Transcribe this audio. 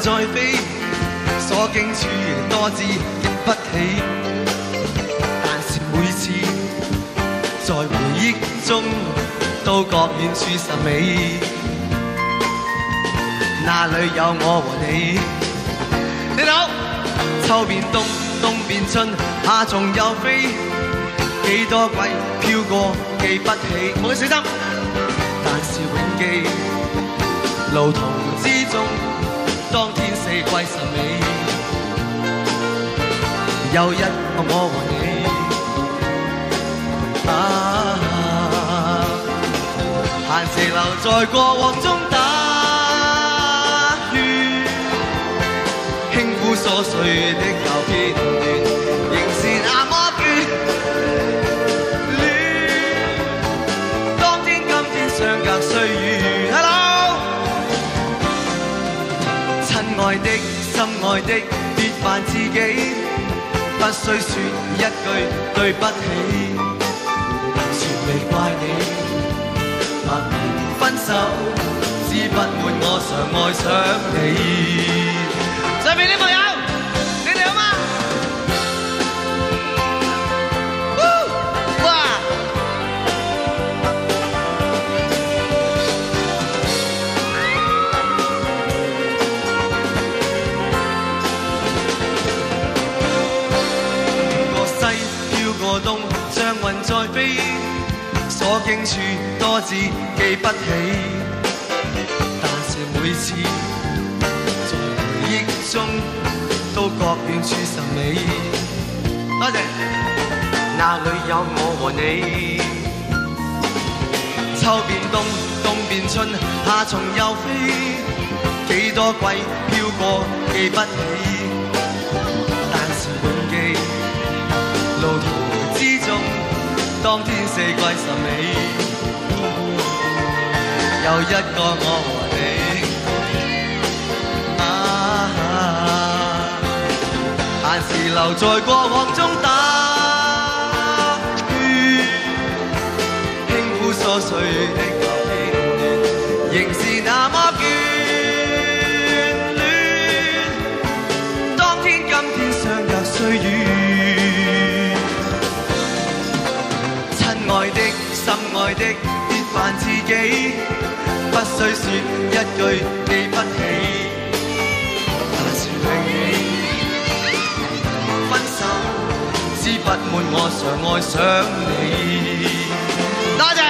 在飞，所经处多姿忆不起。但是每次在回忆中，都觉远处甚美。哪里有我和你？你好。秋变冬，冬变春，夏从又飞。几多鬼飘过，记不起。小心，但是永记路途之中。当天四季神美，有一个我和你。啊，闲时留在过往中打圈，轻抚琐碎的旧片段。心爱的，别扮自己，不需说一句对不起，说未怪你。默年分手，只不满我常爱上你。多经处，多字记不起，但是每次在回忆中，都觉远处甚美。那里有我和你？秋变冬，冬变春，夏虫又飞，几多季飘过，记不起。当天四季甚美，有一个我和你，啊！但是留在过往中打转，轻抚琐碎的仍是。爱的，深爱的，别扮自己，不需说一句记不起。但是你，分手，知不满我常爱上你。多谢。